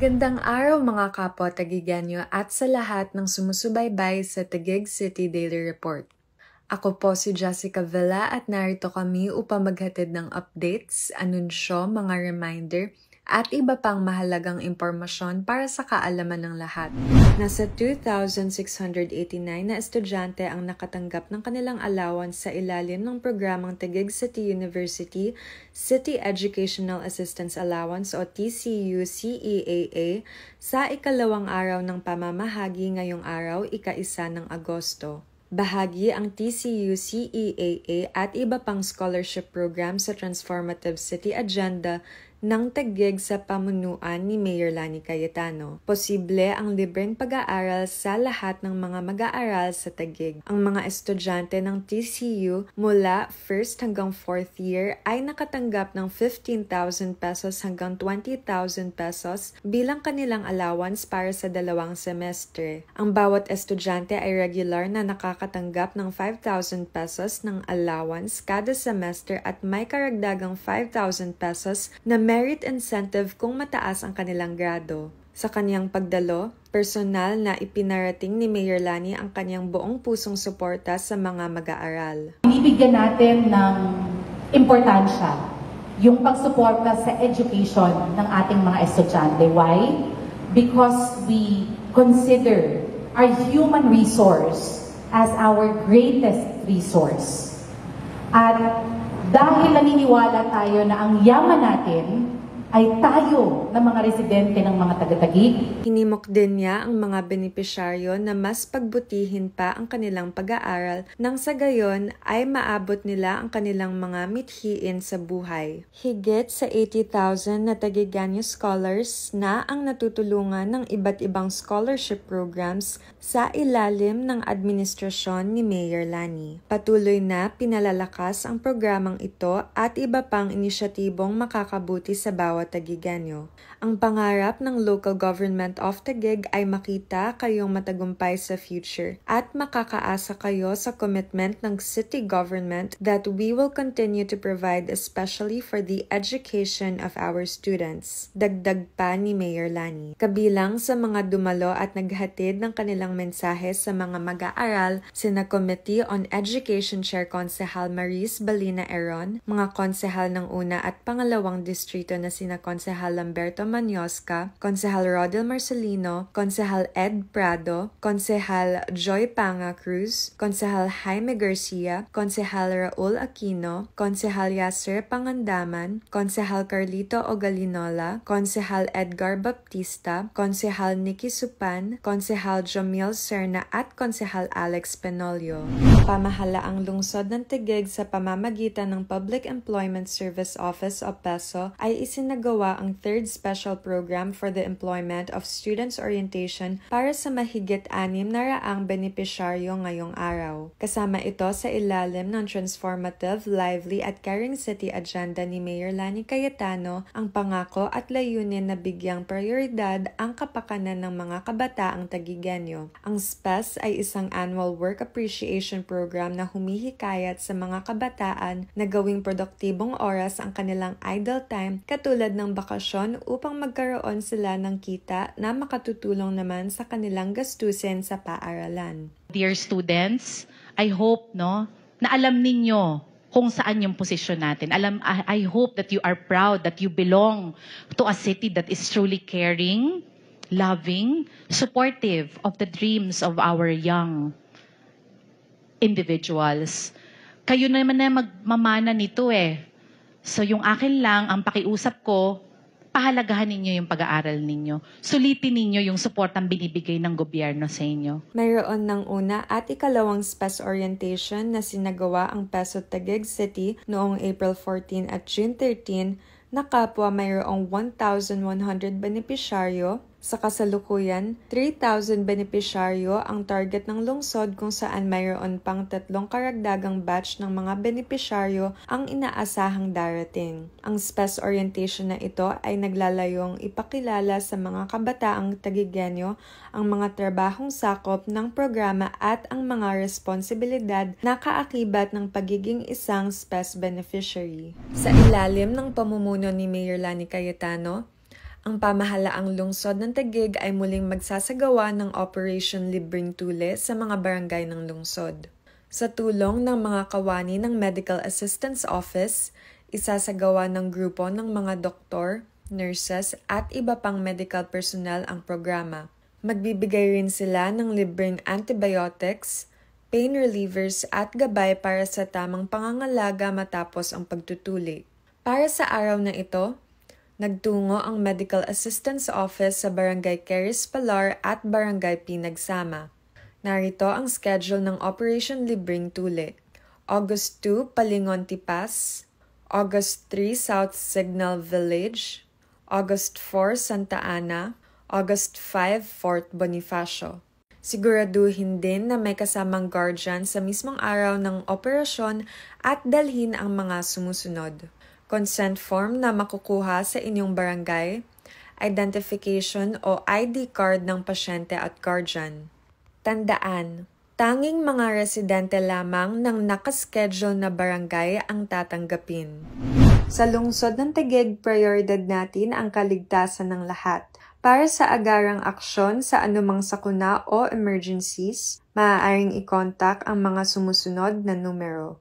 Magandang araw mga kapwa Tagiganyo at sa lahat ng sumusubaybay sa Taguig City Daily Report. Ako po si Jessica Villa at narito kami upang maghatid ng updates, anunsyo, mga reminder, at iba pang mahalagang impormasyon para sa kaalaman ng lahat. Nasa 2,689 na estudyante ang nakatanggap ng kanilang allowance sa ilalim ng programang Taguig City University City Educational Assistance Allowance o TCU-CEAA sa ikalawang araw ng pamamahagi ngayong araw, ika-isa ng Agosto. Bahagi ang TCU CEAA at iba pang scholarship program sa Transformative City Agenda ng tagig sa pamunuan ni Mayor Lani Cayetano. Posible ang libreng pag-aaral sa lahat ng mga mag-aaral sa tagig. Ang mga estudyante ng TCU mula 1st hanggang 4th year ay nakatanggap ng 15,000 pesos hanggang 20,000 pesos bilang kanilang allowance para sa dalawang semestre. Ang bawat estudyante ay regular na nakakatanggap ng 5,000 pesos ng allowance kada semester at may karagdagang 5,000 pesos na merit incentive kung mataas ang kanilang grado. Sa kanyang pagdalo, personal na ipinarating ni Mayor Lani ang kanyang buong pusong suporta sa mga mag-aaral. Binibigyan natin ng importansya yung pagsuporta sa education ng ating mga estudyante. Why? Because we consider our human resource as our greatest resource. At dahil naniniwala tayo na ang yaman natin ay tayo ng mga residente ng mga taga-tagig. Hinimok din niya ang mga benepisyaryo na mas pagbutihin pa ang kanilang pag-aaral nang sa gayon ay maabot nila ang kanilang mga mithiin sa buhay. Higit sa 80,000 na Tagiganyo scholars na ang natutulungan ng iba't ibang scholarship programs sa ilalim ng administrasyon ni Mayor Lani. Patuloy na pinalalakas ang programang ito at iba pang inisyatibong makakabuti sa bawat Tagiganyo. Ang pangarap ng local government of Taguig ay makita kayong matagumpay sa future at makakaasa kayo sa commitment ng city government that we will continue to provide especially for the education of our students. Dagdag pa ni Mayor Lani. Kabilang sa mga dumalo at naghatid ng kanilang mensahe sa mga mag-aaral sina Committee on Education Chair Konsehal Maris Balina Eron, mga konsehal ng una at pangalawang distrito na sina Konsehal Lamberto Manyosca, Konsehal Rodel Marcelino, Konsehal Ed Prado, Konsehal Joy Panga Cruz, Konsehal Jaime Garcia, Konsehal Raul Aquino, Konsehal Yasser Pangandaman, Konsehal Carlito Ogalinola, Konsehal Edgar Baptista, Konsehal Nikki Supan, Konsehal Jamil Serna at Konsehal Alex Penolio. Pamahala ang lungsod ng Tigig sa pamamagitan ng Public Employment Service Office o PESO ay isinagawa ang third special program for the employment of students orientation para sa mahigit anim na raang benepisyaryo ngayong araw. Kasama ito sa ilalim ng transformative, lively at caring city agenda ni Mayor Lani Cayetano ang pangako at layunin na bigyang prioridad ang kapakanan ng mga kabataang tagigenyo. Ang SPES ay isang annual work appreciation program na humihikayat sa mga kabataan na gawing produktibong oras ang kanilang idle time katulad ng bakasyon upang magkaroon sila ng kita na makatutulong naman sa kanilang gastusin sa paaralan. Dear students, I hope no na alam ninyo kung saan yung posisyon natin. Alam I hope that you are proud that you belong to a city that is truly caring, loving, supportive of the dreams of our young individuals. Kayo naman na magmamana nito eh. So yung akin lang, ang pakiusap ko, pahalagahan ninyo yung pag-aaral ninyo. Sulitin ninyo yung suportang binibigay ng gobyerno sa inyo. Mayroon ng una at ikalawang SPES orientation na sinagawa ang Peso Taguig City noong April 14 at June 13 na kapwa mayroong 1,100 benepisyaryo sa kasalukuyan, 3,000 benepisyaryo ang target ng lungsod kung saan mayroon pang tatlong karagdagang batch ng mga benepisyaryo ang inaasahang darating. Ang SPES orientation na ito ay naglalayong ipakilala sa mga kabataang tagigenyo ang mga trabahong sakop ng programa at ang mga responsibilidad na kaakibat ng pagiging isang SPES beneficiary. Sa ilalim ng pamumuno ni Mayor Lani Cayetano, ang pamahalaang lungsod ng Taguig ay muling magsasagawa ng Operation Libreng Tule sa mga barangay ng lungsod. Sa tulong ng mga kawani ng Medical Assistance Office, isasagawa ng grupo ng mga doktor, nurses at iba pang medical personnel ang programa. Magbibigay rin sila ng libreng antibiotics, pain relievers at gabay para sa tamang pangangalaga matapos ang pagtutuli. Para sa araw na ito, nagtungo ang Medical Assistance Office sa Barangay Keris Palar at Barangay Pinagsama. Narito ang schedule ng Operation Libreng Tule. August 2, Palingon Tipas. August 3, South Signal Village. August 4, Santa Ana. August 5, Fort Bonifacio. Siguraduhin din na may kasamang guardian sa mismong araw ng operasyon at dalhin ang mga sumusunod. Consent form na makukuha sa inyong barangay, identification o ID card ng pasyente at guardian. Tandaan, tanging mga residente lamang ng nakaschedule na barangay ang tatanggapin. Sa lungsod ng Taguig, prioridad natin ang kaligtasan ng lahat. Para sa agarang aksyon sa anumang sakuna o emergencies, maaaring i-contact ang mga sumusunod na numero.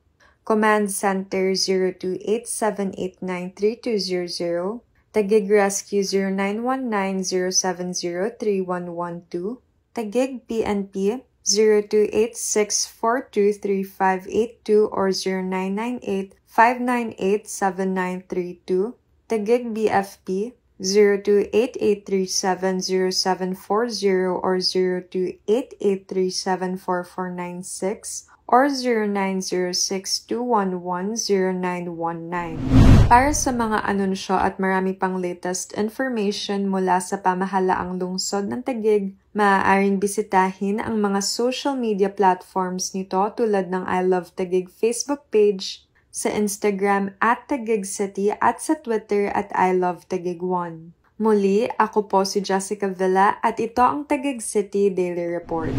Command Center 0287893200, Taguig Rescue 0919-070-3112, Tagig PNP 0286423582 or 0998-598-7932, Tagig BFP 0288370740 or 0288374496 or 0906-211-0919. Para sa mga anunsyo at marami pang latest information mula sa pamahalaang lungsod ng Tagig, maaaring bisitahin ang mga social media platforms nito tulad ng I Love Tagig Facebook page, sa Instagram at Tagig City at sa Twitter at I Love Tagig 1. Muli, ako po si Jessica Villa at ito ang Tagig City Daily Report.